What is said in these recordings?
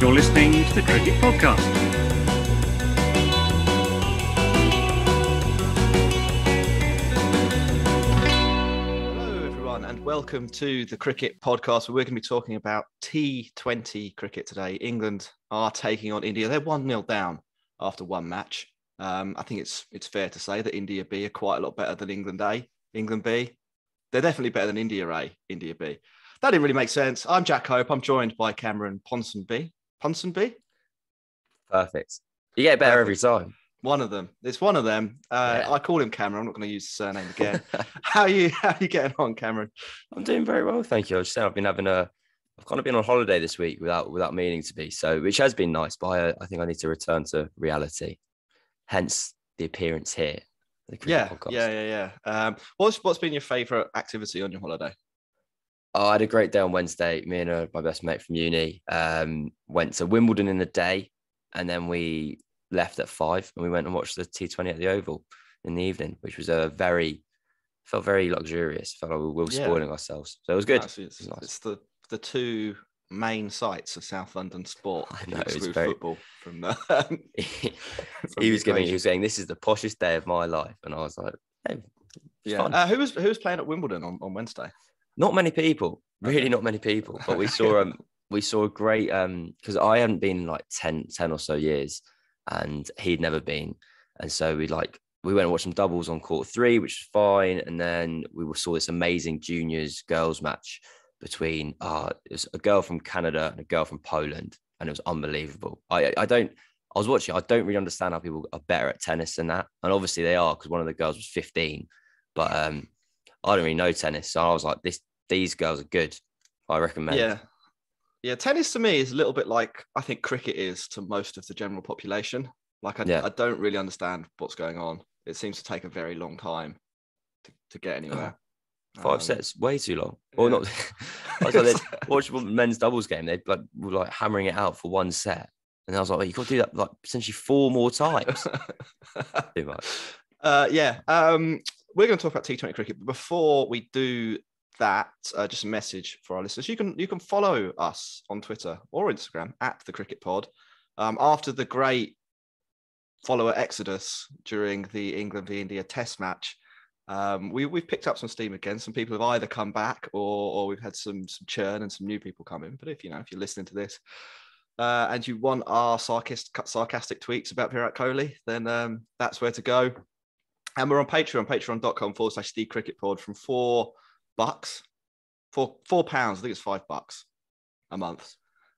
You're listening to the Cricket Podcast. Hello, everyone, and welcome to the Cricket Podcast. We're going to be talking about T20 cricket today. England are taking on India. They're 1 0 down after one match. Um, I think it's it's fair to say that India B are quite a lot better than England A. England B, they're definitely better than India A, India B. That didn't really make sense. I'm Jack Hope. I'm joined by Cameron Ponsonby. Ponsonby? Perfect. You get better every time. One of them. It's one of them. Uh, Yeah. I call him Cameron. I'm not going to use the surname again. how are you? How are you getting on, Cameron? I'm doing very well, thank you. I was just saying I've been having a, I've kind of been on holiday this week without without meaning to be, so which has been nice. But I, I think I need to return to reality. Hence the appearance here. The Yeah, yeah, yeah, yeah. Um, what's what's been your favourite activity on your holiday? Oh, I had a great day on Wednesday. Me and uh, my best mate from uni um, went to Wimbledon in the day, and then we left at five, and we went and watched the T20 at the Oval in the evening, which was a very felt very luxurious. Felt like we were Yeah. spoiling ourselves, so it was good. Actually, it's, It was nice. it's the the two main sites of South London sport. I know, it's very- football from the. he the was giving, he was saying, "This is the poshest day of my life," and I was like, hey, yeah. Uh, who was who was playing at Wimbledon on, on Wednesday? Not many people, really, not many people, but we saw um, we saw a great um, because I hadn't been in like 10, 10 or so years, and he'd never been, and so we like we went and watched some doubles on court three, which was fine, and then we saw this amazing juniors girls match between uh, it was a girl from Canada and a girl from Poland, and it was unbelievable. I I don't. I was watching. I don't really understand how people are better at tennis than that, and obviously they are because one of the girls was fifteen, but um, I don't really know tennis, so I was like, this these girls are good. I recommend. Yeah. Yeah, tennis to me is a little bit like I think cricket is to most of the general population. Like I, Yeah. I don't really understand what's going on. It seems to take a very long time to, to get anywhere. Five Um, sets, way too long. Or yeah. not. I was like, watch men's doubles game. They like were like hammering it out for one set, and I was like, well, you got to do that like essentially four more times. Too much. Uh, yeah, um, we're going to talk about T20 cricket, but before we do that, uh, just a message for our listeners: you can you can follow us on Twitter or Instagram at the Cricket Pod. Um, after the great follower exodus during the England v India Test match, um, we we've picked up some steam again. Some people have either come back or or we've had some some churn and some new people come in. But if you know if you're listening to this. Uh, and you want our sarcastic, sarcastic tweets about Virat Kohli, then um, that's where to go. And we're on Patreon, patreon.com forward slash the cricket pod from four bucks, four, four pounds, I think it's five bucks a month.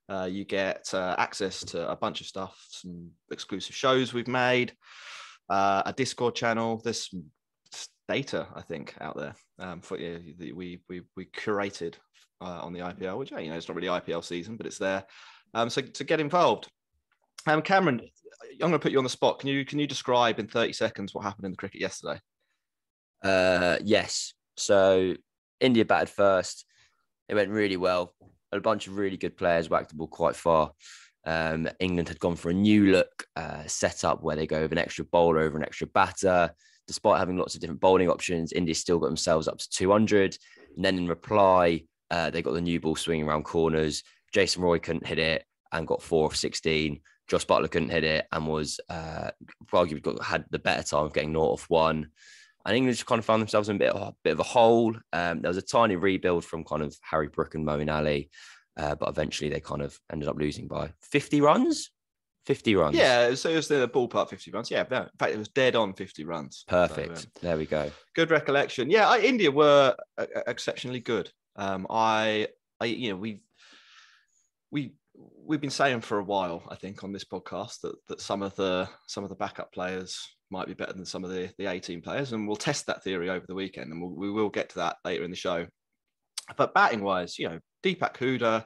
Uh, you get uh, access to a bunch of stuff, some exclusive shows we've made, uh, a Discord channel. There's data, I think, out there um, for you that we we we curated uh, on the IPL, which you know it's not really IPL season, but it's there. Um, so to get involved, um, Cameron, I'm going to put you on the spot. Can you can you describe in 30 seconds what happened in the cricket yesterday? Uh, yes. So India batted first. It went really well. A bunch of really good players whacked the ball quite far. Um, England had gone for a new look uh, setup where they go with an extra bowler over an extra batter. Despite having lots of different bowling options, India still got themselves up to 200. And then in reply, uh, they got the new ball swinging around corners. Jason Roy couldn't hit it and got four of 16. Jos Buttler couldn't hit it and was uh, arguably had the better time of getting naught off one. And England just kind of found themselves in a bit of a, bit of a hole. Um, there was a tiny rebuild from kind of Harry Brook and Moeen Ali, uh, but eventually they kind of ended up losing by 50 runs. 50 runs. Yeah, so it was the ballpark 50 runs. Yeah, no, in fact, it was dead on 50 runs. So, Perfect. um, there we go. good recollection. Yeah, I, India were uh, exceptionally good. Um, I, I, you know, we, we, we've been saying for a while, I think, on this podcast that that some of the some of the backup players might be better than some of the the 18 players, and we'll test that theory over the weekend, and we'll, we will get to that later in the show. But batting wise, you know, Deepak Hooda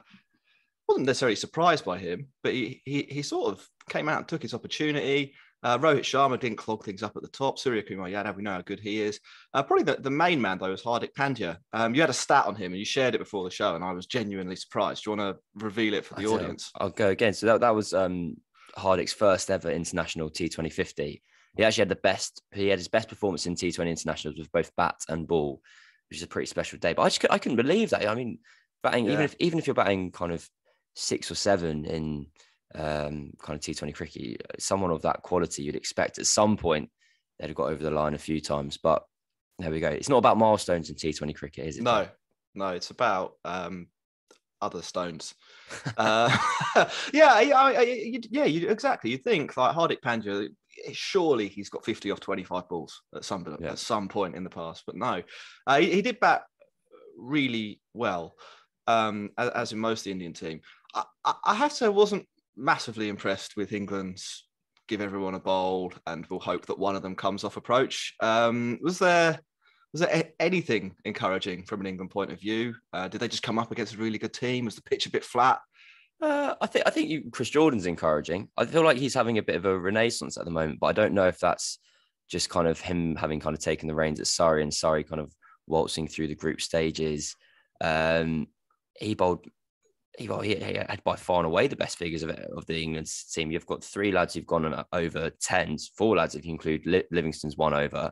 wasn't necessarily surprised by him, but he he, he sort of came out and took his opportunity. Uh, Rohit Sharma didn't clog things up at the top. Surya Kumar Yadav, we know how good he is. Uh, probably the, the main man, though, was Hardik Pandya. Um, you had a stat on him and you shared it before the show, and I was genuinely surprised. Do you want to reveal it for the I audience? I'll go again. So that, that was um, Hardik's first ever international T2050. He actually had the best, he had his best performance in T20 internationals with both bat and ball, which is a pretty special day. But I just I couldn't believe that. I mean, batting, Yeah. even if even if you're batting kind of six or seven in um, kind of T20 cricket. Someone of that quality, you'd expect at some point they'd have got over the line a few times. But there we go. It's not about milestones in T20 cricket, is it? No, no, it's about um, other stones. uh, yeah, I, I, yeah, you, exactly. You think like Hardik Pandya, surely he's got 50 off 25 balls at some Yeah. at some point in the past, but no, uh, he, he did bat really well, um, as, as in most of the Indian team. I, I, I have to say, I wasn't massively impressed with England's give everyone a bowl and we'll hope that one of them comes off approach. Um, was there was there anything encouraging from an England point of view? Uh, did they just come up against a really good team? Was the pitch a bit flat? Uh, I think I think you, Chris Jordan's encouraging. I feel like he's having a bit of a renaissance at the moment, but I don't know if that's just kind of him having kind of taken the reins at Surrey and Surrey kind of waltzing through the group stages. Um, he bowled, he, bowled, he had by far and away the best figures of, of the England team. You've got three lads who've gone over tens, four lads if you include Li- Livingstone's one over,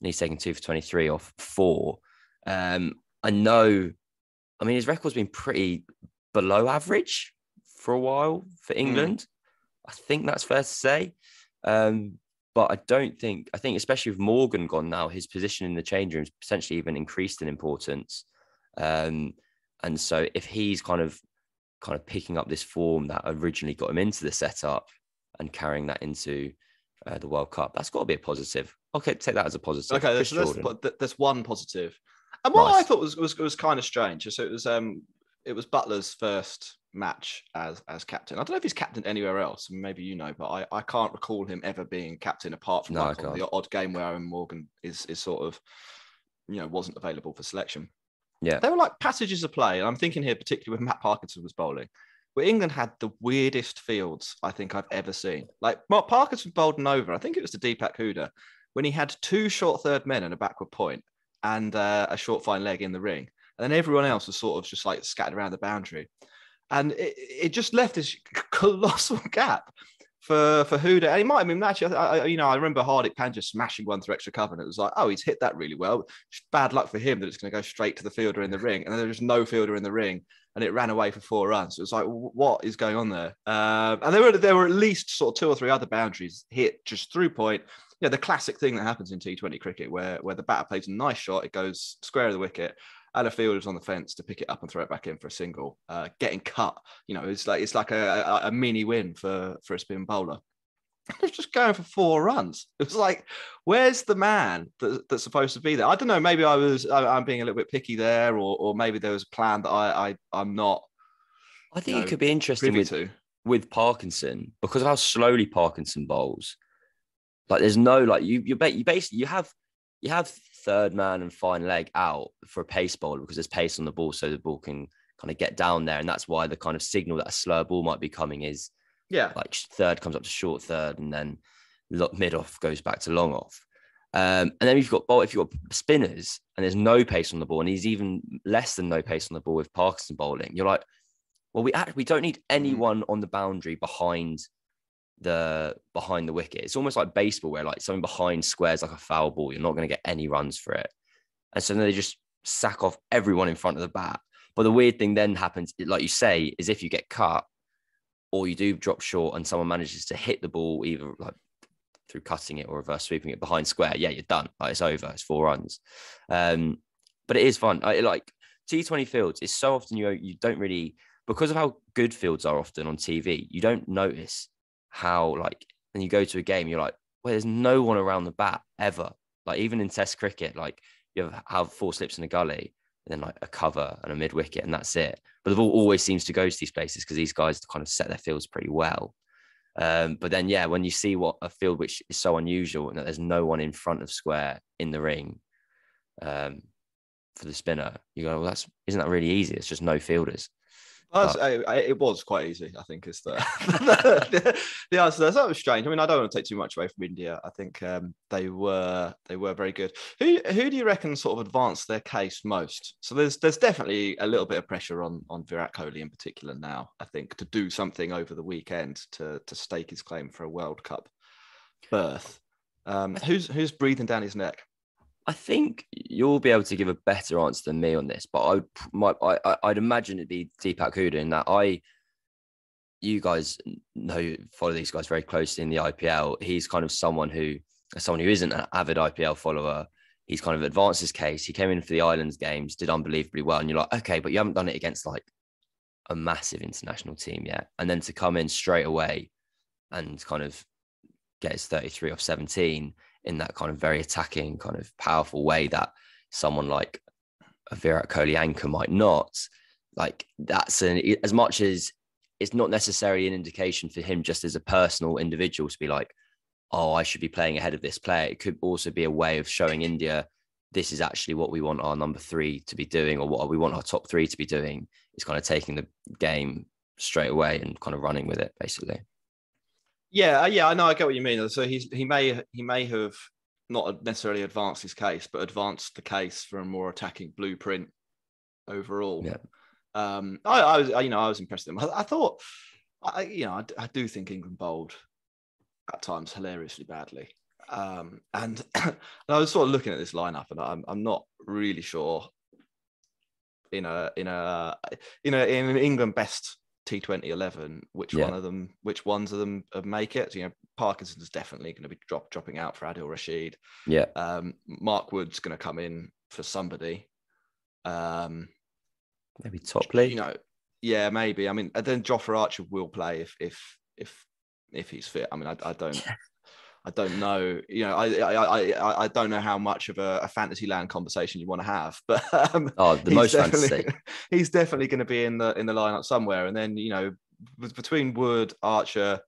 and he's taken two for twenty three off four. Um, I know, I mean his record's been pretty below average for a while for England. I think that's fair to say. Um, but I don't think, I think, especially with Morgan gone now, his position in the change room is potentially even increased in importance. Um, and so if he's kind of kind of picking up this form that originally got him into the setup and carrying that into uh, the World Cup, that's got to be a positive. Okay, take that as a positive. Okay, Chris there's, there's, there's one positive. And what I thought was, was was kind of strange. So it was um it was Buttler's first match as as captain. I don't know if he's captain anywhere else. Maybe you know, but I, I can't recall him ever being captain apart from No, like the odd game where Eoin Morgan is is sort of you know wasn't available for selection. Yeah. They were like passages of play. And I'm thinking here particularly when Matt Parkinson was bowling, where England had the weirdest fields I think I've ever seen. Like Mark Parkinson bowled an over, I think it was to Deepak Hooda, when he had two short third men and a backward point and uh, a short fine leg in the ring. And then everyone else was sort of just like scattered around the boundary. And it, it just left this colossal gap for for Hooda. And he might have been actually, I, you know, I remember Hardik Pandya smashing one through extra cover, and it was like, oh, he's hit that really well. Just bad luck for him that it's going to go straight to the fielder in the ring, and then there's no fielder in the ring, and it ran away for four runs. It was like, what is going on there? Um, and there were there were at least sort of two or three other boundaries hit just through point. You know, the classic thing that happens in T20 cricket, where where the batter plays a nice shot, it goes square of the wicket, and a fielder's on the fence to pick it up and throw it back in for a single. Uh, getting cut, you know, it's like it's like a, a, a mini win for for a spin bowler. It's just going for four runs. It was like, where's the man that, that's supposed to be there? I don't know. Maybe I was I, I'm being a little bit picky there, or or maybe there was a plan that I, I I'm not I think no, it could be interesting with, to. with Parkinson because of how slowly Parkinson bowls. Like there's no like you you ba- you basically you have you have third man and fine leg out for a pace bowler because there's pace on the ball, so the ball can kind of get down there, and that's why the kind of signal that a slower ball might be coming is Yeah, like third comes up to short third, and then mid off goes back to long off. Um, and then you've got bowl if you've got spinners and there's no pace on the ball, and he's even less than no pace on the ball with Parkinson bowling. You're like, well, we act, we don't need anyone on the boundary behind the behind the wicket. It's almost like baseball where like something behind squares like a foul ball. You're not going to get any runs for it, and so then they just sack off everyone in front of the bat. But the weird thing then happens, like you say, is if you get cut or you do drop short and someone manages to hit the ball either like through cutting it or reverse sweeping it behind square, yeah, you're done. Like it's over. It's four runs. Um, but it is fun. I like T20 fields. It's so often you you don't really because of how good fields are often on TV. You don't notice how like when you go to a game, you're like, well, there's no one around the bat ever. Like even in Test cricket, like you have, have four slips in a gully, and then like a cover and a mid wicket, and that's it. But the ball always seems to go to these places because these guys kind of set their fields pretty well. Um, but then, yeah, when you see what a field which is so unusual and that there's no one in front of square in the ring um, for the spinner, you go, well, that's isn't that really easy? It's just no fielders. That's- I, I, it was quite easy, I think, is the the, the answer. There. So that was strange. I mean, I don't want to take too much away from India. I think um, they were they were very good. Who who do you reckon sort of advanced their case most? So there's there's definitely a little bit of pressure on on Virat Kohli in particular now. I think to do something over the weekend to to stake his claim for a World Cup berth. Um, who's who's breathing down his neck? I think you'll be able to give a better answer than me on this, but I would, my, I, I'd imagine it'd be Deepak Hooda in that I, you guys know follow these guys very closely in the IPL. He's kind of someone who, someone who isn't an avid IPL follower. He's kind of advanced his case. He came in for the Islands games, did unbelievably well, and you're like, okay, but you haven't done it against like a massive international team yet, and then to come in straight away and kind of get his 33 off 17 in that kind of very attacking, kind of powerful way that someone like a Virat Kohli anchor might not. Like that's an as much as it's not necessarily an indication for him just as a personal individual to be like, oh, I should be playing ahead of this player. It could also be a way of showing India this is actually what we want our number three to be doing, or what we want our top three to be doing. Is kind of taking the game straight away and kind of running with it, basically. Yeah, uh, yeah, I know. I get what you mean. So he's he may he may have not necessarily advanced his case, but advanced the case for a more attacking blueprint overall. Yeah. Um, I, I was, you know, I was impressed with him. I, I thought, I, you know, I, I, do think England bowled at times hilariously badly. Um, and, and I was sort of looking at this lineup, and I'm, I'm not really sure in a in a in a in an England best T20 11, which yeah. one of them, which ones of them make it? You know, Parkinson's definitely going to be drop, dropping out for Adil Rashid. Yeah. Um, Mark Wood's going to come in for somebody. Um, maybe Topley. You know, yeah, maybe. I mean, then Jofra Archer will play if if if if he's fit. I mean, I, I don't. I don't know. You know, I I I, I don't know how much of a, a fantasy land conversation you want to have, but um, oh, the most fantasy. He's definitely going to be in the in the lineup somewhere. And then you know, between Wood, Archer,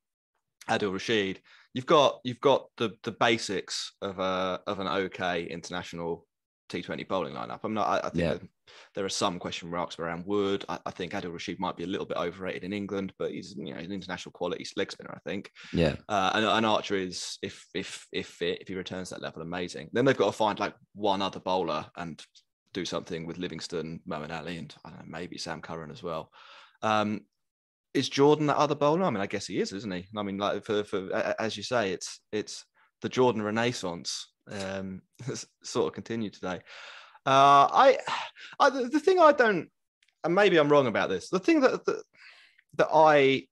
Adil Rashid, you've got you've got the the basics of a of an okay international T20 bowling lineup. I'm not. I, I think yeah. there are some question marks around Wood. I, I, think Adil Rashid might be a little bit overrated in England, but he's you know an international quality leg spinner. I think. Yeah. Uh, and, and, Archer is if if if fit, if he returns that level, amazing. Then they've got to find like one other bowler and do something with Livingstone, Moeen Ali, and I don't know maybe Sam Curran as well. Um, is Jordan that other bowler? I mean, I guess he is, isn't he? I mean, like for for as you say, it's it's the Jordan Renaissance um, sort of continued today. Uh, I, I, the thing I don't, and maybe I'm wrong about this. The thing that that, that I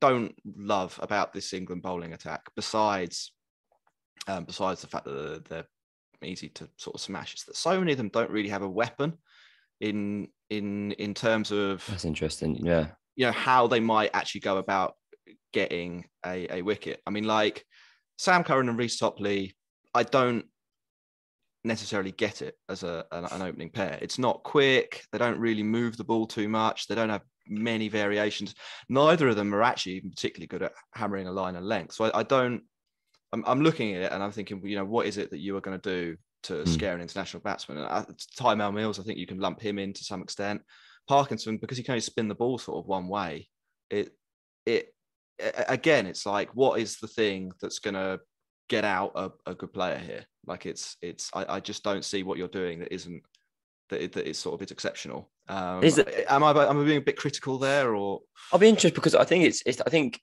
don't love about this England bowling attack, besides um, besides the fact that they're easy to sort of smash, is that so many of them don't really have a weapon in in in terms of that's interesting. Yeah, you know how they might actually go about getting a, a wicket. I mean, like Sam Curran and Reece Topley, I don't necessarily get it as a, an, an, opening pair. It's not quick. They don't really move the ball too much. They don't have many variations. Neither of them are actually even particularly good at hammering a line and length. So I, I don't. I'm, I'm, looking at it and I'm thinking, you know, what is it that you are going to do to mm. scare an international batsman? And uh, Tymal Mills, I think you can lump him in to some extent. Parkinson, because he can only spin the ball sort of one way. It it again, it's like, what is the thing that's going to get out a, a, good player here? Like, it's it's. I, I, just don't see what you're doing that isn't that, it, that is sort of it's exceptional. Um, is it? Am I am I being a bit critical there, or I'll be interested because I think it's it's. I think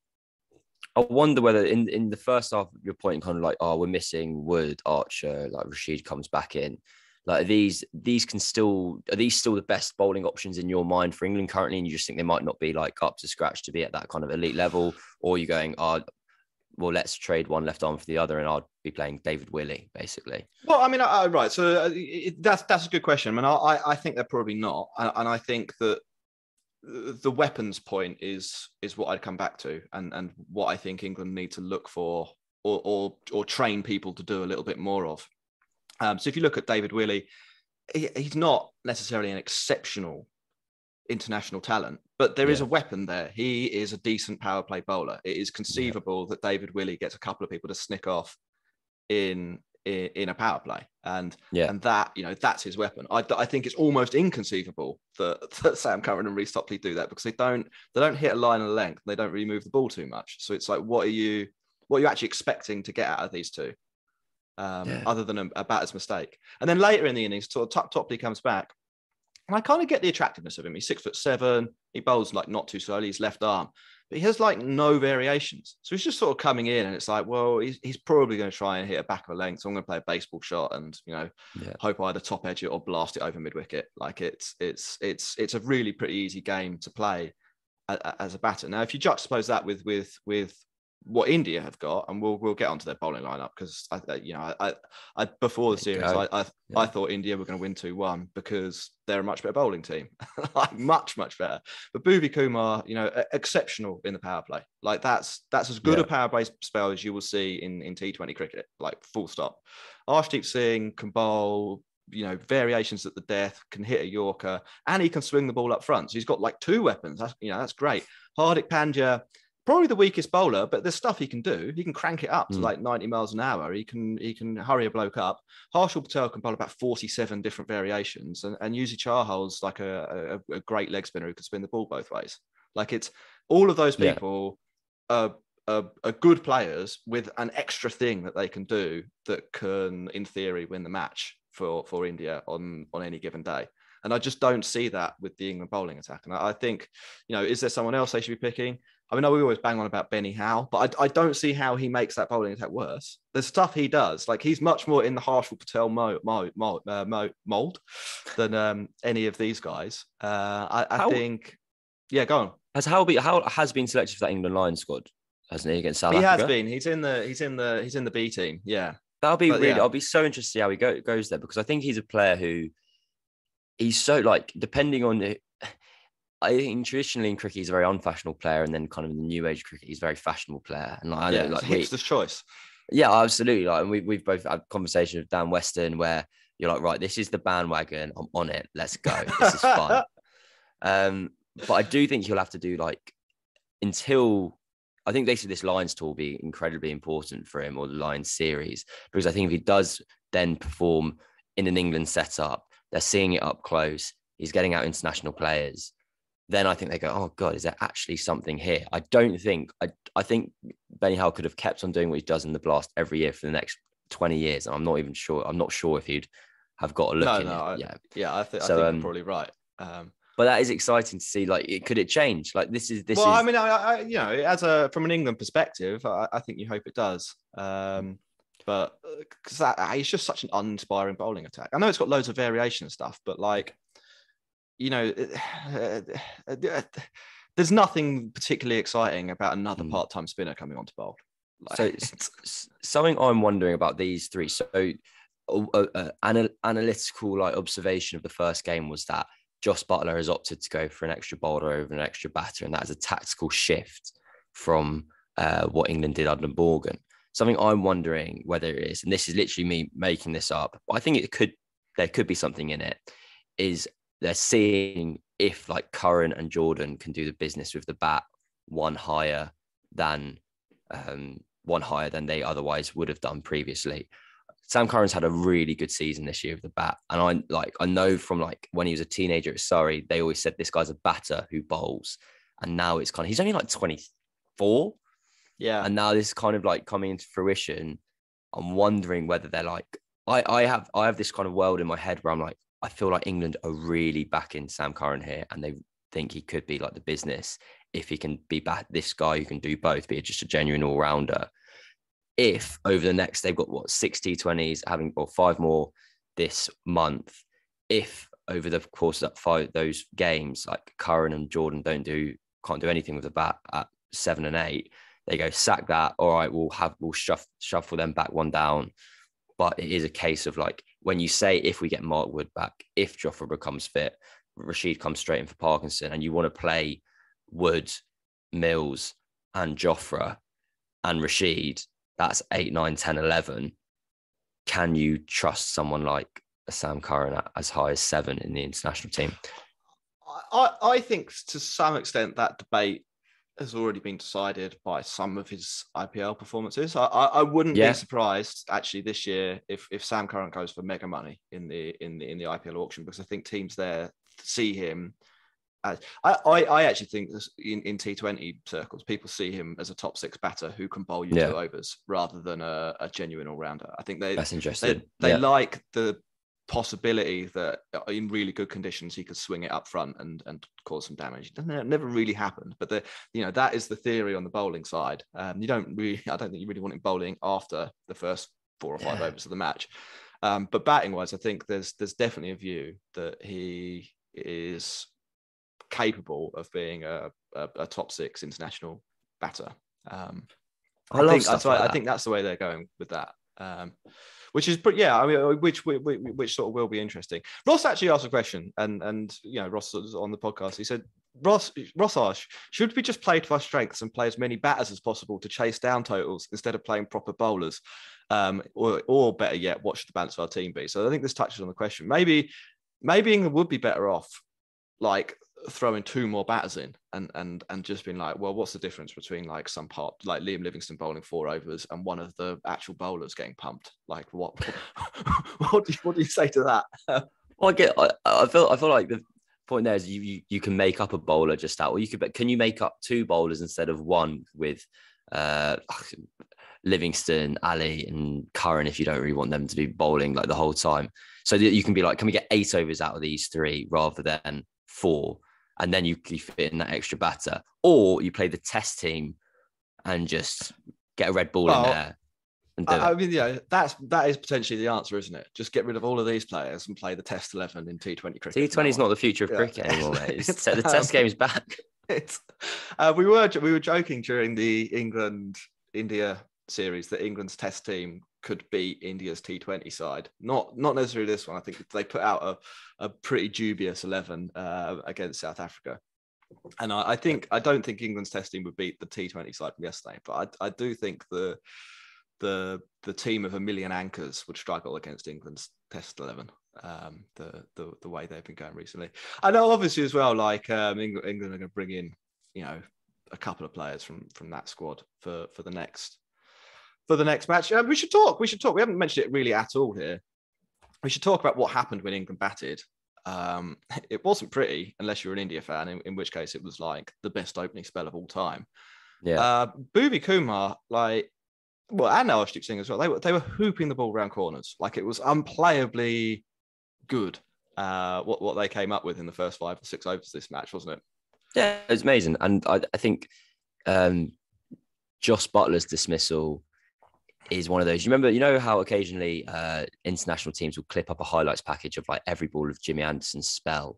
I wonder whether in in the first half, you're pointing kind of like, oh, we're missing Wood, Archer, like Rashid comes back in. Like these, these can still are these still the best bowling options in your mind for England currently, and you just think they might not be like up to scratch to be at that kind of elite level, or you're going, oh, well, let's trade one left arm for the other, and I'll be playing David Willey basically. Well, I mean, I, right. So uh, it, that's that's a good question. I mean, I I think they're probably not, and, and I think that the weapons point is is what I'd come back to, and and what I think England need to look for, or or or train people to do a little bit more of. Um, so if you look at David Willey, he, he's not necessarily an exceptional international talent, but there yeah. is a weapon there. He is a decent power play bowler. It is conceivable yeah. that David Willey gets a couple of people to snick off in in, in a power play, and yeah. and that you know that's his weapon. I, I think it's almost inconceivable that, that Sam Curran and Reece Topley do that because they don't they don't hit a line of length. They don't really move the ball too much. So it's like, what are you what are you actually expecting to get out of these two? um, yeah. other than a, a, batter's mistake. And then later in the innings, Topley comes back. And I kind of get the attractiveness of him. He's six foot seven. He bowls like not too slowly. He's left arm, but he has like no variations. So he's just sort of coming in, and it's like, well, he's, he's probably going to try and hit a back of a length. So I'm going to play a baseball shot, and you know, yeah. hope I either top edge it or blast it over mid wicket. Like it's it's it's it's a really pretty easy game to play. as a batter. Now, if you juxtapose that with with with what India have got, and we'll we'll get onto their bowling lineup because I, you know, I, I before the series, I I, yeah. I, thought India were going to win two one because they're a much better bowling team, like much much better. But Bhuvi Kumar, you know, exceptional in the power play. Like that's that's as good yeah. a power play spell as you will see in in T Twenty cricket. Like full stop. Arshdeep Singh can bowl you know variations at the death, can hit a Yorker, and he can swing the ball up front. So he's got like two weapons. That's you know that's great. Hardik Pandya, probably the weakest bowler, but there's stuff he can do. He can crank it up to mm. like 90 miles an hour. He can he can hurry a bloke up. Harshal Patel can bowl about 47 different variations, and and Yuzi Chahal's like a, a, a, great leg spinner who can spin the ball both ways. Like it's all of those people yeah. are, are, are good players with an extra thing that they can do that can, in theory, win the match for for India on on any given day. And I just don't see that with the England bowling attack. And I think, you know, is there someone else they should be picking? I mean, we always bang on about Benny Howell, but I, I, don't see how he makes that bowling attack worse. The stuff he does, like he's much more in the Harshal Patel mo, mo, mo, uh, mo, mold than um, any of these guys. Uh, I, I think, yeah, go on. Has Howell, be, Howell has been selected for that England Lions squad, hasn't he, against South he Africa? has been. He's in the he's in the he's in the B team. Yeah, That'll be but, really. Yeah. I'll be so interested to see how he go, goes there because I think he's a player who he's so like depending on it. I think traditionally in cricket he's a very unfashionable player, and then kind of in the new age cricket he's a very fashionable player. And like, I yeah, know, like hipster's choice. Yeah, absolutely. Like, and we we've both had conversations with Dan Weston where you're like, right, this is the bandwagon. I'm on it. Let's go. This is fun. um, but I do think he'll have to do like until I think basically this Lions tour will be incredibly important for him or the Lions series because I think if he does then perform in an England setup, they're seeing it up close. He's getting out international players. Then I think they go, oh God, is there actually something here? I don't think I I think Benny Howell could have kept on doing what he does in the blast every year for the next 20 years. And I'm not even sure. I'm not sure if he'd have got a look no, in no, it. I, yeah. Yeah, I, th- so, I think um, you're probably right. Um, but that is exciting to see. Like, it, could it change? Like, this is this. Well, is... I mean, I, I, you know, as a from an England perspective, I, I think you hope it does. Um, but because uh, that it's just such an uninspiring bowling attack. I know it's got loads of variation and stuff, but like, you know, there's nothing particularly exciting about another mm. part-time spinner coming on to bowl. Like, so something I'm wondering about these three. So, uh, uh, anal- analytical like observation of the first game was that Jos Buttler has opted to go for an extra bowler over an extra batter, and that is a tactical shift from uh, what England did under Morgan. Something I'm wondering whether it is, and this is literally me making this up, but I think it could there could be something in it. Is they're seeing if like Curran and Jordan can do the business with the bat one higher than um, one higher than they otherwise would have done previously. Sam Curran's had a really good season this year with the bat. And I like I know from like when he was a teenager at Surrey, they always said this guy's a batter who bowls. And now it's kind of he's only like 24. Yeah. And now this is kind of like coming into fruition. I'm wondering whether they're like I, I have I have this kind of world in my head where I'm like, I feel like England are really backing Sam Curran here and they think he could be like the business if he can be back this guy who can do both, be just a genuine all-rounder. If over the next they've got what 60 20s having or five more this month if over the course of that five those games like Curran and Jordan don't do can't do anything with the bat at seven and eight they go sack that. All right we'll have we'll shuffle, shuffle them back one down. But it is a case of like when you say if we get Mark Wood back if Jofra becomes fit Rashid comes straight in for Parkinson and you want to play Wood Mills and Jofra and Rashid that's 8, 9, 10, 11. Can you trust someone like Sam Curran as high as seven in the international team? I, I think to some extent that debate has already been decided by some of his IPL performances. I, I, I wouldn't yeah. be surprised actually this year if, if Sam Curran goes for mega money in the in the in the IPL auction because I think teams there see him I, I, I actually think in, in T20 circles, people see him as a top six batter who can bowl you yeah. two overs rather than a, a genuine all rounder. I think they that's interesting. They, they yeah. like the possibility that in really good conditions he could swing it up front and and cause some damage. It never really happened, but the you know that is the theory on the bowling side. Um, you don't really, I don't think you really want him bowling after the first four or five yeah. overs of the match. Um, but batting wise, I think there's there's definitely a view that he is capable of being a, a, a top six international batter. Um, I, I, think that's like I that. think that's the way they're going with that. Which is, but yeah, I mean, which, which which sort of will be interesting. Ross actually asked a question, and and you know, Ross was on the podcast. He said, Ross Ross asked, should we just play to our strengths and play as many batters as possible to chase down totals instead of playing proper bowlers? Um, or or better yet, what should the balance of our team be? So I think this touches on the question. Maybe maybe England would be better off like throwing two more batters in and and and just being like, well, what's the difference between like some part like Liam Livingstone bowling four overs and one of the actual bowlers getting pumped? Like what what do you, what do you say to that? Well, I get. I, I feel. I feel like the point there is you, you you can make up a bowler just out, or you could. But can you make up two bowlers instead of one with uh, Livingstone, Ali, and Curran if you don't really want them to be bowling like the whole time, so that you can be like, can we get eight overs out of these three rather than four, and then you, you fit in that extra batter, or you play the test team and just get a red ball Well, in there. And do I, I mean, yeah, that's that is potentially the answer, isn't it? Just get rid of all of these players and play the Test Eleven in T Twenty cricket. T20 is not the future of Yeah. cricket anymore, mate. It's, the test game's back. it's uh, we were we were joking during the England India series that England's test team could beat India's T20 side. Not not necessarily this one. I think they put out a, a pretty dubious eleven uh, against South Africa. And I, I think I don't think England's testing would beat the T20 side from yesterday, but I, I do think the the the team of a million anchors would struggle against England's test eleven. Um, the the the way they've been going recently. I know, obviously, as well. Like um, England, England are going to bring in, you know, a couple of players from from that squad for for the next for the next match. Uh, we should talk. We should talk. We haven't mentioned it really at all here. We should talk about what happened when England batted. Um, it wasn't pretty, unless you're an India fan, in, in which case it was like the best opening spell of all time. Yeah. Uh, Bhuvi Kumar, like, well, and Arshdeep Singh as well. They were they were hooping the ball around corners, like it was unplayably good. Uh, what what they came up with in the first five or six overs this match, wasn't it? Yeah, it was amazing. And I, I think um, Jos Buttler's dismissal is one of those. You remember, you know how occasionally uh, international teams will clip up a highlights package of like every ball of Jimmy Anderson's spell.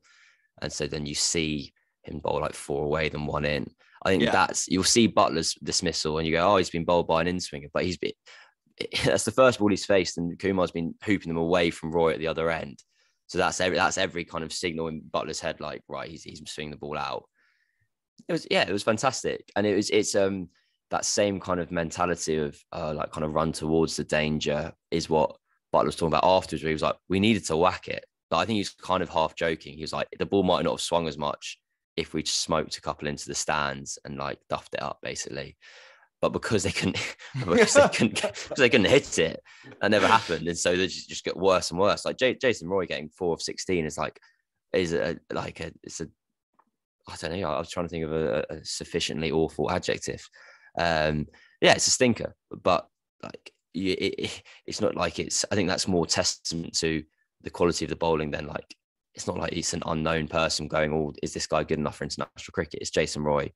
And so then you see him bowl like four away, then one in. I think Yeah. that's, you'll see Buttler's dismissal and you go, oh, he's been bowled by an in swinger, but he's been, that's the first ball he's faced. And Kumar's been hooping them away from Roy at the other end. So that's every, that's every kind of signal in Buttler's head, like, right, he's, he's swinging the ball out it was yeah it was fantastic and it was it's um that same kind of mentality of uh, like kind of run towards the danger is what Buttler was talking about afterwards where he was like we needed to whack it but I think he's kind of half joking he was like the ball might not have swung as much if we smoked a couple into the stands and like duffed it up basically but because they couldn't because they couldn't because they couldn't hit it that never happened and so they just, just get worse and worse like J- Jason Roy getting four of 16 is like is a like a it's a I don't know. I was trying to think of a, a sufficiently awful adjective. Um, yeah, it's a stinker, but like it, it- it's not like it's. I think that's more testament to the quality of the bowling than like it's not like it's an unknown person going, "Oh, is this guy good enough for international cricket?" It's Jason Roy,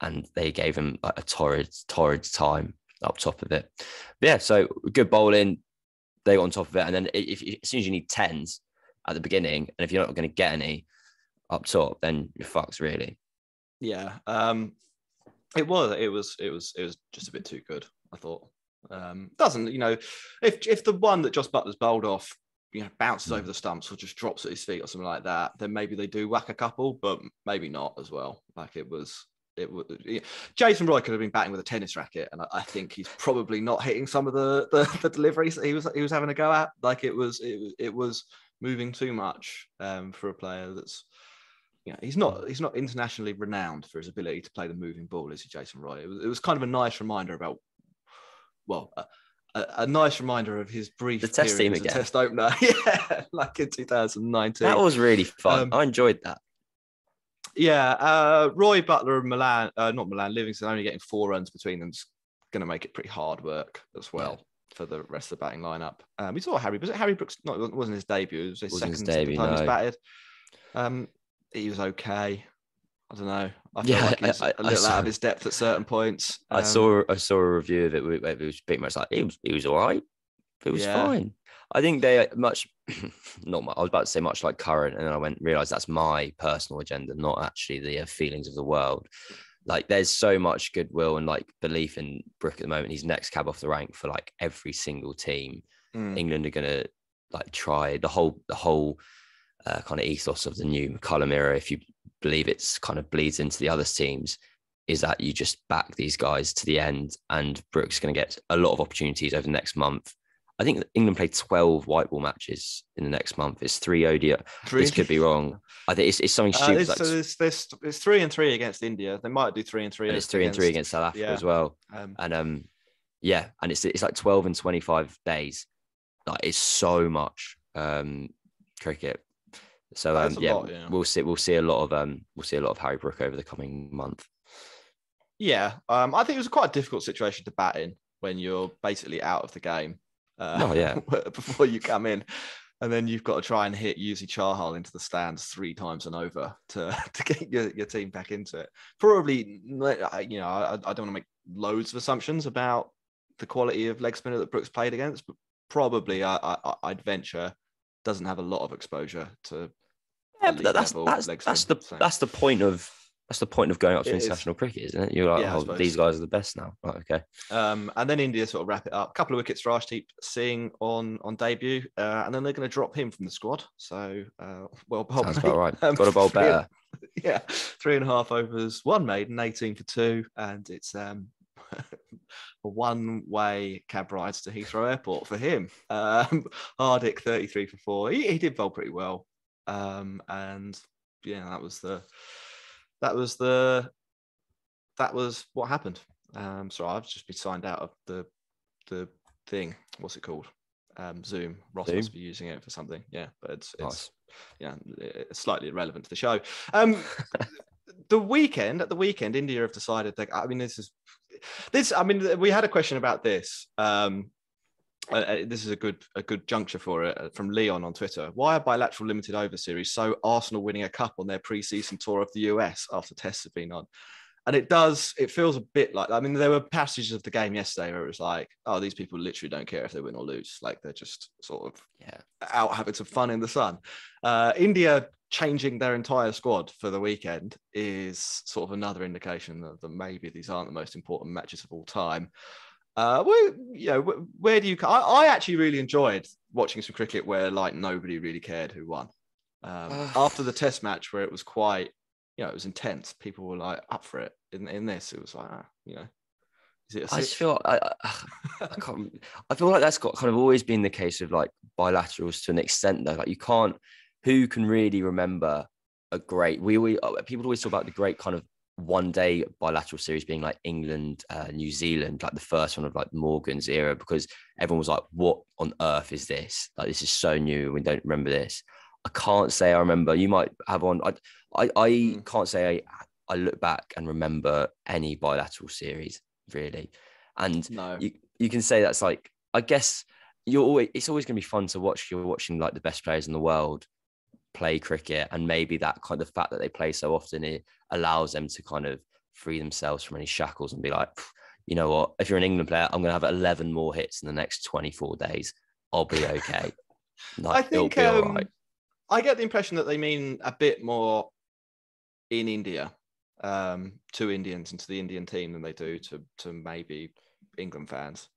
and they gave him a torrid, torrid time up top of it. But yeah, so good bowling. They got on top of it, and then if, if as soon as you need tens at the beginning, and if you're not going to get any up top, then you're fucked really. Yeah. Um, it was. It was. It was. It was just a bit too good. I thought. Um, doesn't you know if if the one that Jos Buttler's bowled off, you know, bounces Mm. over the stumps or just drops at his feet or something like that, then maybe they do whack a couple, but maybe not as well. Like it was. It was. yeah. Jason Roy could have been batting with a tennis racket, and I, I think he's probably not hitting some of the, the the deliveries that he was he was having a go at. Like it was. It was. It was moving too much um, for a player that's you know, he's not he's not internationally renowned for his ability to play the moving ball, is he, Jason Roy? It was, it was kind of a nice reminder about, well, a, a, a nice reminder of his brief The test team again. test opener, yeah, like in 2019. That was really fun. Um, I enjoyed that. yeah, uh, Roy Buttler and Malan, uh, not Malan, Livingstone only getting four runs between them's going to make it pretty hard work as well. For the rest of the batting lineup, um, we saw Harry. Was it Harry Brooks? No, it wasn't his debut. It was his Wasn't second, his debut, time he's batted. Um, he was okay. I don't know. I feel Yeah, like he's I- I- a I little saw- out of his depth at certain points. I Um, saw I saw a review of it it was pretty much like it was it was all right. It was Yeah. fine. I think they are much, not much, I was about to say much like Curran, and then I went realized that's my personal agenda, not actually the uh, feelings of the world. Like there's so much goodwill and like belief in Brook at the moment. He's next cab off the rank for like every single team. Mm. England are gonna like try the whole the whole uh, kind of ethos of the new McCullum era. If you believe it's kind of bleeds into the other teams, is that you just back these guys to the end, and Brook's is going to get a lot of opportunities over the next month. I think England played 12 white ball matches in the next month. It's three ODI. This could be wrong. I think it's, it's something Uh, stupid. it's, like, so it's, three and three against India. They might do three and three. and it's three and three against South Africa yeah. as well. Um, And um, yeah, and it's it's like 12 and 25 days. Like it's so much um cricket. So um, yeah, lot, yeah. we'll see we'll see a lot of um we'll see a lot of Harry Brook over the coming month. yeah, um, I think it was quite a difficult situation to bat in when you're basically out of the game. Uh, Oh, yeah. before you come in, and then you've got to try and hit Yuzi Chahal into the stands three times and over to to get your, your team back into it. Probably, you know, I, I don't want to make loads of assumptions about the quality of leg spinner that Brooks played against, but probably I, I, I'd venture doesn't have a lot of exposure to Yeah, but that's level that's leg that's the so. that's the point of that's the point of going up to It is. international cricket, isn't it? You're like, Yeah, oh, these guys are the best now. Right, okay. Um, and then India sort of wrap it up. A couple of wickets for Arshdeep Singh on on debut, uh, and then they're going to drop him from the squad. So, uh, well, bowled, Sounds mate. about right. Um, Got to bowl better. Yeah, three and a half overs, one maiden, 18 for two, and it's um, a one-way cab ride to Heathrow Airport for him. Um, Hardik 33 for four. He, he did bowl pretty well, um, and yeah, that was the that was the that was what happened. Um, sorry, I've just been signed out of the the thing. What's it called? Um, Zoom. Ross Zoom? must be using it for something. Yeah, but it's, it's Nice. yeah, it's slightly irrelevant to the show. Um, the weekend at the weekend, India have decided that. I mean, this is this. I mean, we had a question about this. Um, uh, uh, this is a good a good juncture for it uh, from Leon on Twitter. Why are bilateral limited over series so Arsenal winning a cup on their pre-season tour of the US after tests have been on? And it does. It feels a bit like. I mean, there were passages of the game yesterday where it was like, "Oh, these people literally don't care if they win or lose. Like they're just sort of Yeah. out having some fun in the sun." Uh, India changing their entire squad for the weekend is sort of another indication that, that maybe these aren't the most important matches of all time. Uh, where you know, where, where do you? I, I actually really enjoyed watching some cricket where like nobody really cared who won. Um, after the Test match, where it was quite, you know, it was intense. People were like up for it. In in this, it was like, ah, you know, is it? A I just feel I, I, I can't. I feel like that's got kind of always been the case of like bilaterals to an extent though. Like you can't. Who can really remember a great? We we uh, people always talk about the great kind of one day bilateral series being like England, uh, New Zealand, like the first one of like Morgan's era, because everyone was like, "What on earth is this? Like this is so new. We don't remember this." I can't say I remember. You might have one. I I, I Mm. can't say I, I look back and remember any bilateral series really. And no. you you can say that's like I guess you're always it's always going to be fun to watch. You're watching like the best players in the world play cricket, and maybe that kind of fact that they play so often it allows them to kind of free themselves from any shackles and be like, you know what? If you're an England player, I'm going to have 11 more hits in the next 24 days. I'll be okay. Like, I think um, right. I get the impression that they mean a bit more in India um, to Indians and to the Indian team than they do to to maybe England fans.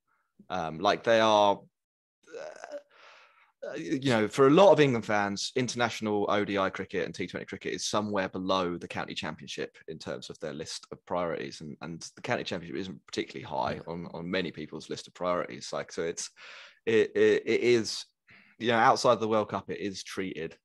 Um, like they are, Uh, you know, for a lot of England fans, international ODI cricket and T20 cricket is somewhere below the county championship in terms of their list of priorities, and and the county championship isn't particularly high on on many people's list of priorities. Like so, it's it, it, it is you know outside the World Cup, it is treated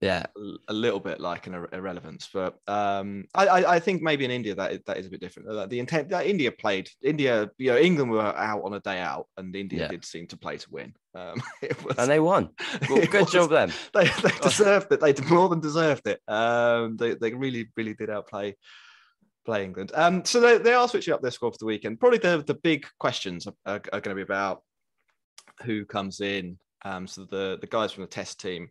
Yeah. a little bit like an irrelevance, but um, I, I, think maybe in India that is, that is a bit different. The intent that India played, India, you know, England were out on a day out, and India Yeah. did seem to play to win. Um, was, And they won. Well, good was- job, them. They, they deserved it. They more than deserved it. Um, they, they really, really did outplay play England. Um, so they, they are switching up their squad for the weekend. Probably the, the big questions are, are, are going to be about who comes in. Um, so the, the guys from the test team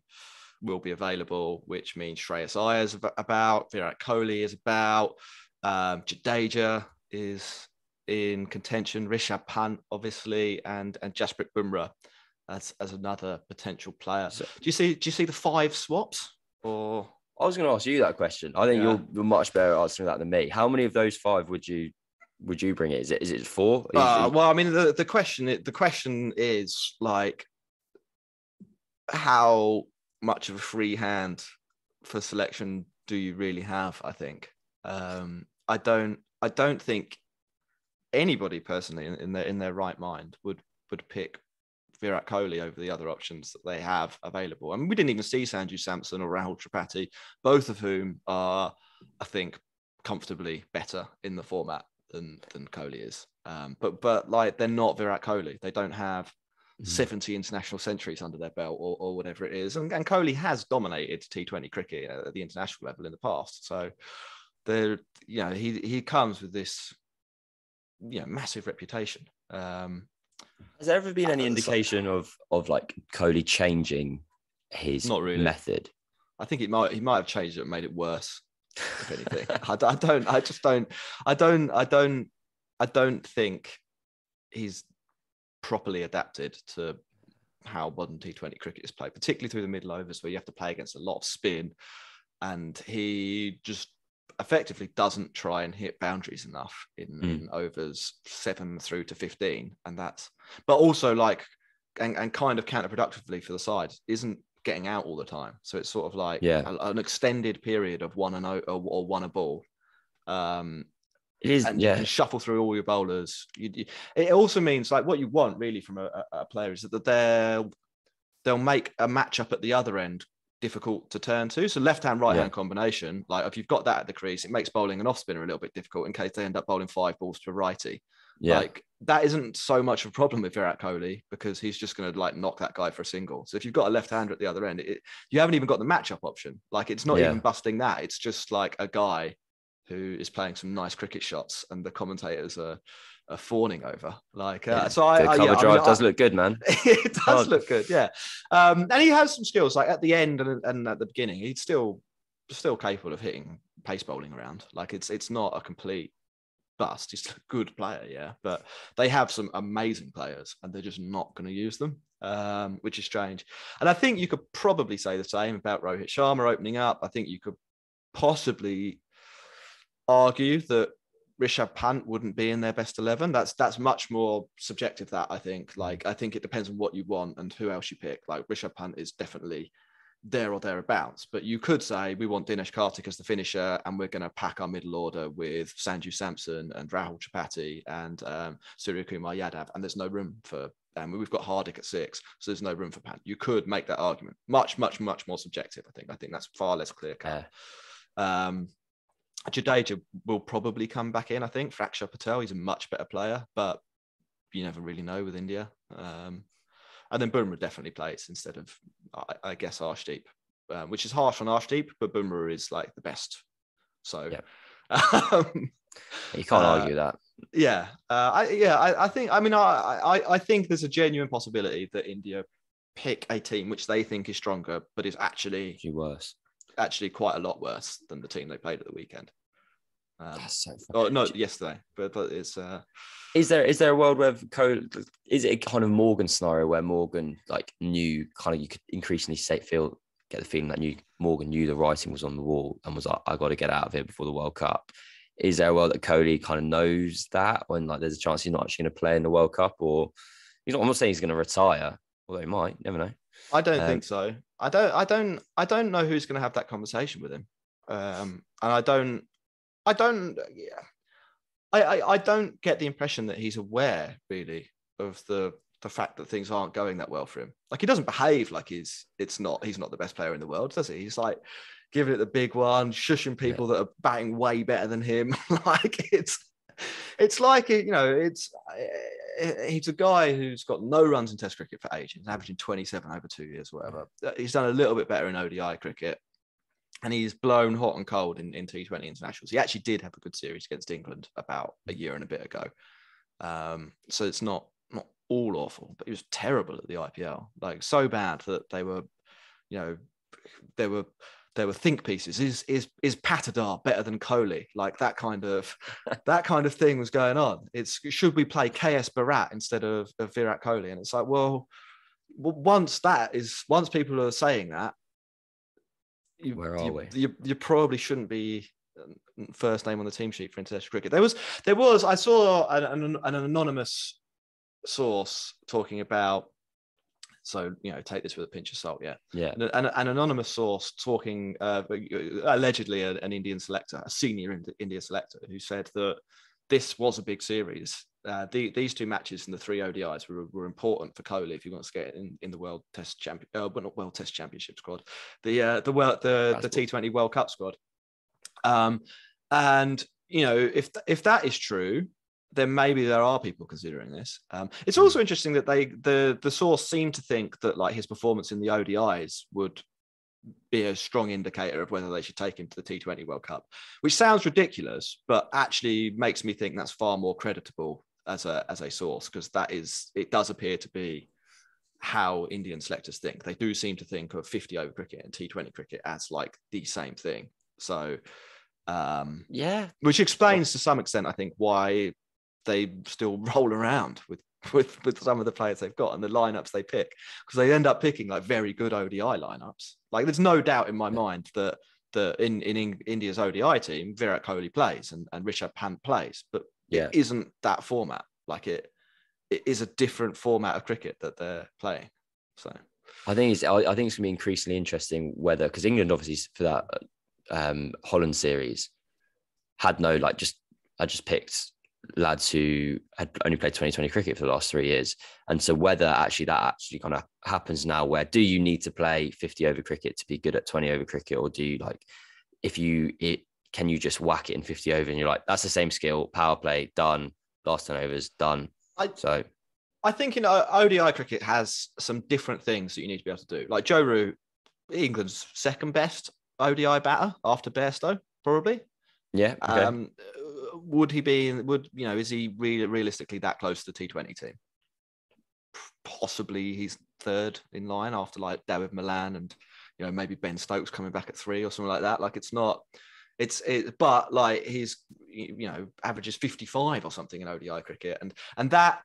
will be available, which means Shreyas Iyer is about, Virat Kohli is about, um, Jadeja is in contention, Rishabh Pant, obviously, and, and Jasprit Bumrah. as as another potential player. So- do you see? Do you see the five swaps or? I was going to ask you that question. I think Yeah. you're, you're much better at answering that than me. How many of those five would you would you bring it? Is it is it four? Is Uh, well, I mean, the, the question the question is like how much of a free hand for selection do you really have? I think um, I don't. I don't think anybody personally in, in their in their right mind would would pick Virat Kohli over the other options that they have available. I mean, we didn't even see Sanju Samson or Rahul Tripathi, both of whom are, I think, comfortably better in the format than than Kohli is. Um, but but like they're not Virat Kohli. They don't have Mhm. 70 international centuries under their belt or, or whatever it is. And, and Kohli has dominated T20 cricket at the international level in the past. So there, you know, he he comes with this you know massive reputation. Um, Has there ever been any indication of of like Kohli changing his Not really. method? I think it might he might have changed it and made it worse. If anything, I, I don't. I just don't. I don't. I don't. I don't think he's properly adapted to how modern T20 cricket is played, particularly through the middle overs where you have to play against a lot of spin, and he just effectively doesn't try and hit boundaries enough in, Mm. in overs seven through to 15 and that's but also like and, and kind of counterproductively for the side isn't getting out all the time so it's sort of like Yeah. a- an extended period of one and o, or, or one a ball um It is, and, yeah. and shuffle through all your bowlers. You, you- it also means like what you want really from a, a, player is that they'll they'll make a matchup at the other end difficult to turn to. So left hand right hand combination, like if you've got that at the crease, it makes bowling an off spinner a little bit difficult in case they end up bowling five balls to a righty. yeah. Like that isn't so much of a problem with Virat Kohli because he's just going to like knock that guy for a single. So if you've got a left hander at the other end, it, you haven't even got the matchup option. Like it's not Yeah. even busting that. It's just like a guy who is playing some nice cricket shots and the commentators are, are fawning over. Like uh, Yeah. so, I, I, cover yeah, I mean, does I- look good, man. it does Oh. look good, yeah. Um, and he has some skills. Like at the end and, and at the beginning, he's still still capable of hitting pace bowling around. Like it's it's not a complete bust. He's a good player, yeah. But they have some amazing players, and they're just not going to use them, um, which is strange. And I think you could probably say the same about Rohit Sharma opening up. I think you could possibly argue that Rishabh Pant wouldn't be in their best eleven. That's that's much more subjective. That I think. Like I think it depends on what you want and who else you pick. Like Rishabh Pant is definitely there or thereabouts. But you could say we want Dinesh Karthik as the finisher, and we're going to pack our middle order with Sanju Samson and Rahul Tripathi and um, Surya Kumar Yadav, and there's no room for. Um, we've got Hardik at six, so there's no room for Pant. You could make that argument. Much, much, much more subjective. I think. I think that's far less clear cut. Um, Jadeja will probably come back in. I think Fraksha Patel. He's a much better player, but you never really know with India. Um, and then Bumrah definitely plays instead of, I, I guess, Arshdeep, um, which is harsh on Arshdeep, but Bumrah is like the best. So, um, You can't Uh, argue that. yeah, uh, I, yeah, I, I think. I mean, I, I, think there's a genuine possibility that India pick a team which they think is stronger, but is Actually worse. Actually quite a lot worse than the team they played at the weekend. Um, That's so oh no, yesterday, but but it's uh, Is there is there a world where Cole is it a kind of Morgan scenario where Morgan like knew kind of you could increasingly say feel get the feeling that knew Morgan knew the writing was on the wall and was like I got to get out of here before the World Cup. Is there a world that Kohli kind of knows that when like there's a chance he's not actually going to play in the World Cup or he's not, I'm not saying he's going to retire, although he might, never know. I don't Um, think so. I don't. I don't. I don't know who's going to have that conversation with him. Um, and I don't. I don't. Yeah. I, I I don't get the impression that he's aware really of the the fact that things aren't going that well for him. Like he doesn't behave like he's it's not he's not the best player in the world, does he? He's like giving it the big one, shushing people that are batting way better than him. like it's it's like you know it's he's a guy who's got no runs in Test cricket for ages, averaging 27 over two years, whatever. Uh, He's done a little bit better in ODI cricket, and he's blown hot and cold in, in T20 internationals. He actually did have a good series against England about a year and a bit ago. Um, so it's not not all awful, but he was terrible at the IPL, like so bad that they were, you know, there were there were think pieces. Is is is Patidar better than Kohli? Like that kind of that kind of thing was going on. It's should we play KS Bharat instead of, of Virat Kohli? And it's like, well, once that is once people are saying that, you, Where are you, we? You, you probably shouldn't be um, first name on the team sheet for international cricket. There was there was I saw an, an, an anonymous source talking about. So you know, take this with a pinch of salt. Yeah, Yeah. an, an, an anonymous source talking uh, allegedly an, an Indian selector, a senior Ind- Indian selector, who said that this was a big series. Uh, the, these two matches and the three ODIs were, were important for Kohli if he wants to get in, in the World Test Champion, uh, well, not World Test Championship squad, the uh, the world the the That's T Twenty World Cup squad. Um, and you know if if that is true, then maybe there are people considering this. Um, it's also interesting that they the the source seemed to think that like his performance in the ODIs would be a strong indicator of whether they should take him to the T20 World Cup, which sounds ridiculous, but actually makes me think that's far more creditable as a as a source because that is it does appear to be how Indian selectors think. They do seem to think of 50 over cricket and T20 cricket as like the same thing. So um Yeah. which explains to some extent, I think, why they still roll around with with with some of the players they've got and the lineups they pick because they end up picking like very good ODI lineups. Like, there's no doubt in my mind that the in in India's ODI team, Virat Kohli plays and and Rishabh Pant plays, but Yeah. it isn't that format. Like it, it is a different format of cricket that they're playing. So I think it's I, I think it's gonna be increasingly interesting whether because England obviously for that um, Holland series had no like just I just picked lads who had only played 2020 cricket for the last three years. And so whether actually that actually kind of happens now where do you need to play 50 over cricket to be good at 20 over cricket or do you like if you it can you just whack it in 50 over and you're like that's the same skill power play done last 10 overs done I- so I think in O- ODI cricket has some different things that you need to be able to do. Like Joe Root, England's second best ODI batter after Bairstow, probably. yeah okay. Um, uh, would he be? Would you know? Is he really realistically that close to the T Twenty team? Possibly, he's third in line after like David Malan and you know maybe Ben Stokes coming back at three or something like that. Like it's not. It's it, but like he's you know averages fifty five or something in ODI cricket, and and that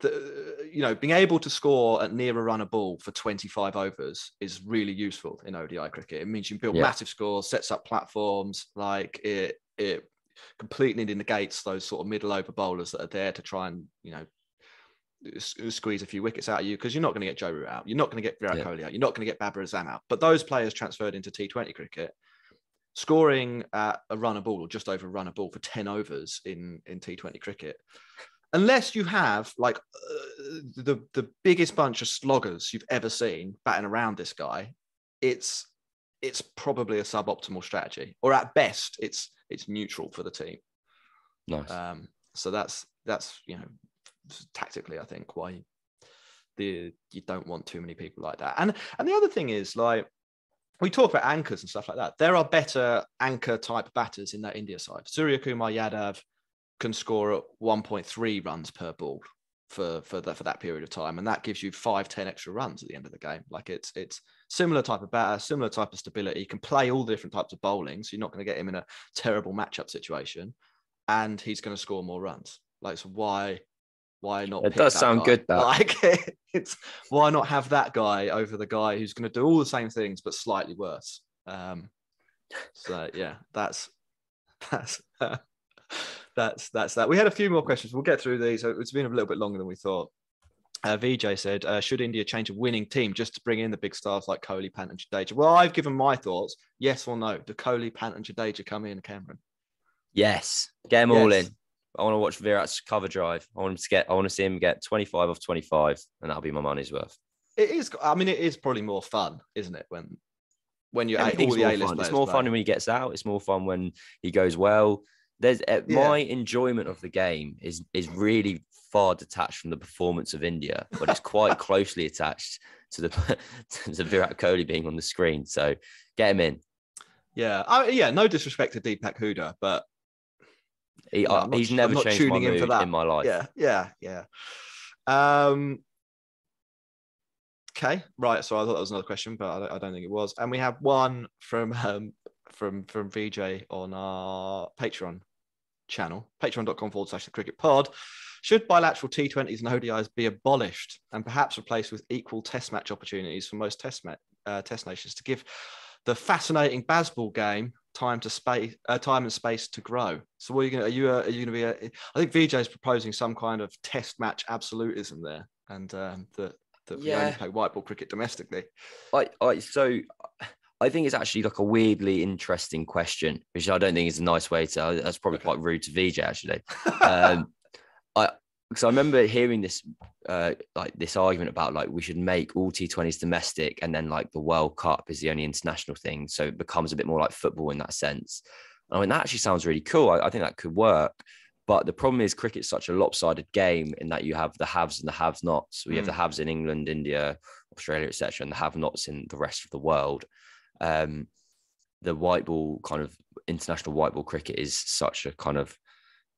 the, you know, being able to score at near a run a ball for 25 overs is really useful in ODI cricket. It means you build Yeah. massive scores, sets up platforms, like it, it completely negates those sort of middle over bowlers that are there to try and, you know, squeeze a few wickets out of you because you're not going to get Joe Root out. You're not going to get Virat Yeah. Kohli out. You're not going to get Babar Azam out. But those players transferred into T20 cricket, scoring at a run a ball or just over a run a ball for 10 overs in, in T20 cricket unless you have like uh, the the biggest bunch of sloggers you've ever seen batting around this guy, it's it's probably a suboptimal strategy, or at best, it's it's neutral for the team. nice Um, so that's that's you know tactically, I think why the you don't want too many people like that. And and the other thing is like we talk about anchors and stuff like that. There are better anchor type batters in that India side. Surya Kumar Yadav can score at 1.3 runs per ball for for that for that period of time, and that gives you five ten extra runs at the end of the game. Like it's it's similar type of batter, similar type of stability. He can play all the different types of bowling, so you're not going to get him in a terrible matchup situation, and he's going to score more runs. Like so, why why not? It does sound guy? good, that. Like it's why not have that guy over the guy who's going to do all the same things but slightly worse. Um, so yeah, that's that's that's that's that. We had a few more questions. We'll get through these. It's been a little bit longer than we thought. Uh, VJ said, uh, "Should India change a winning team just to bring in the big stars like Kohli, Pant, and Jadeja?" Well, I've given my thoughts. Yes or no? Do Kohli, Pant, and Jadeja come in, Cameron? yes get them all in I want to watch Virat's cover drive. I want him to get. I want to see him get 25 off 25, and that'll be my money's worth. It is. I mean, it is probably more fun, isn't it? When when you're all the A-list. It's more play. fun when he gets out. It's more fun when he goes well. There's uh, Yeah. my enjoyment of the game is is really far detached from the performance of India, but it's quite closely attached to the to Virat Kohli being on the screen. So get him in. Yeah, I, yeah. No disrespect to Deepak Hooda, but He, No, not he's I'm never not changed my tuning in for that. in my life. yeah, yeah, yeah. Um. Okay, right. So I thought that was another question, but I don't, I don't think it was. And we have one from um from from VJ on our Patreon channel, patreon.com forward slash the cricket pod. Should bilateral T20s and ODIs be abolished and perhaps replaced with equal test match opportunities for most test, ma- uh, test nations to give the fascinating baseball game time to space, uh, time and space to grow? So, what are you going to? Are you uh, are you going to be? A, I think VJ is proposing some kind of test match absolutism there, and um, that that we only play white ball cricket domestically. I, I so I think it's actually like a weirdly interesting question, which I don't think is a nice way to. That's probably quite rude to VJ actually. Um, I because I remember hearing this uh, like this argument about like we should make all T20s domestic and then like the World Cup is the only international thing, so it becomes a bit more like football in that sense. I mean that actually sounds really cool. I, I think that could work. But the problem is cricket's such a lopsided game in that you have the haves and the have-nots. We have Mm. the haves in England, India, Australia, etc., and the have-nots in the rest of the world. Um, the white ball kind of international white ball cricket is such a kind of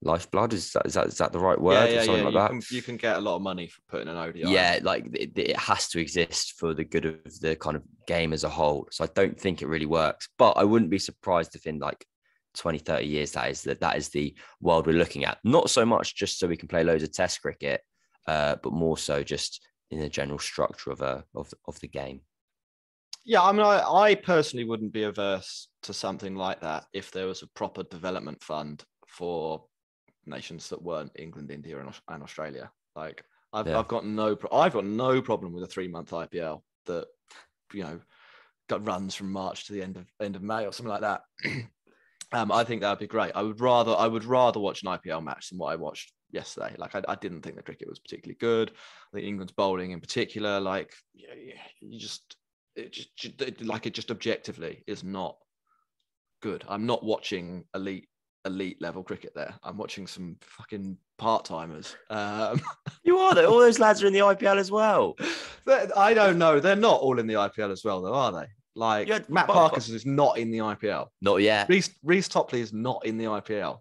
lifeblood. Is that is that, is that the right word yeah, or something yeah. like you, that? Can, you can get a lot of money for putting an ODI. yeah like it, it has to exist for the good of the kind of game as a whole so i don't think it really works but i wouldn't be surprised if in like 20 30 years that is that that is the world we're looking at not so much just so we can play loads of test cricket uh, but more so just in the general structure of a of, of the game Yeah, I mean, I, I personally wouldn't be averse to something like that if there was a proper development fund for nations that weren't England, India, and, and Australia. Like, I've, Yeah. I've got no, pro- I've got no problem with a three month IPL that, you know, got runs from March to the end of end of May or something like that. um, I think that would be great. I would rather, I would rather watch an IPL match than what I watched yesterday. Like, I, I didn't think the cricket was particularly good. I think England's bowling in particular, like, yeah, yeah, you just it just, ju- it- like it just objectively is not good. I'm not watching elite elite level cricket there. I'm watching some fucking part timers. Um, you are though all those lads are in the ipl as well I don't know. They're not all in the IPL as well, though, are they? Like Yeah, Matt but- Parkers is not in the IPL. not yet Reese Reece Topley is not in the IPL.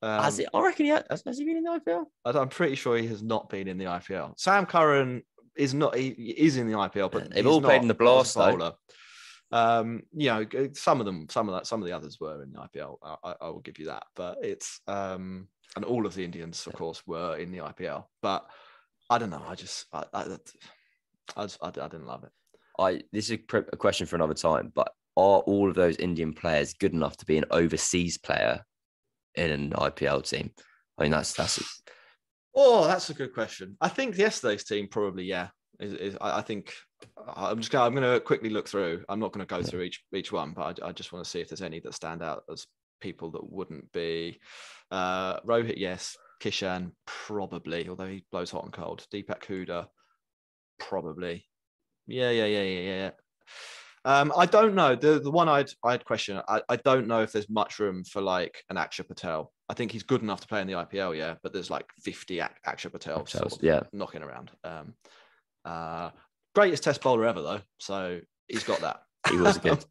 Um, has, it, i reckon he has, has he been in the ipl I'm pretty sure he has not been in the IPL. Sam Curran is not. He is in the IPL, but They've he's all played in the Blast, though. bowler. Um, you know, some of them, some of that, some of the others were in the IPL. I, I, I will give you that, but it's um, and all of the Indians, of course, were in the IPL. But I don't know. I just, I, I, I, just, I, I didn't love it. I this is a question for another time, but are all of those Indian players good enough to be an overseas player in an IPL team? I mean, that's that's Oh, that's a good question. I think yesterday's team probably, yeah. Is, is I, think I'm just gonna I'm gonna quickly look through. I'm not gonna go through each each one, but I, I just want to see if there's any that stand out as people that wouldn't be uh Rohit, yes, Kishan, probably, although he blows hot and cold. Deepak Hooda, probably. Yeah, yeah, yeah, yeah, yeah. Um, I don't know. The the one I'd I'd question. I, I don't know if there's much room for like an Axar Patel. I think he's good enough to play in the IPL, yeah. But there's like 50 Ak- Axar Patel sort Patels, of yeah. knocking around. Um, uh, greatest Test bowler ever though, so he's got that. He was a good.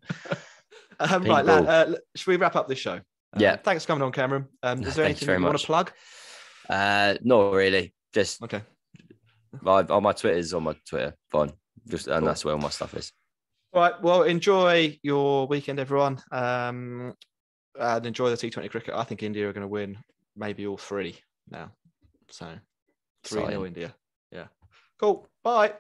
um, right, uh, should we wrap up this show? Um, Yeah. Thanks for coming on, Cameron. Um, is there anything you you want to plug? uh, not really. Just Okay. my, on my Twitter's on my Twitter. Fine, just and Cool. that's where all my stuff is. Right. Well, enjoy your weekend, everyone. Um, and enjoy the T20 cricket. I think India are going to win maybe all three now. So 3 0 India. Yeah. Cool. Bye.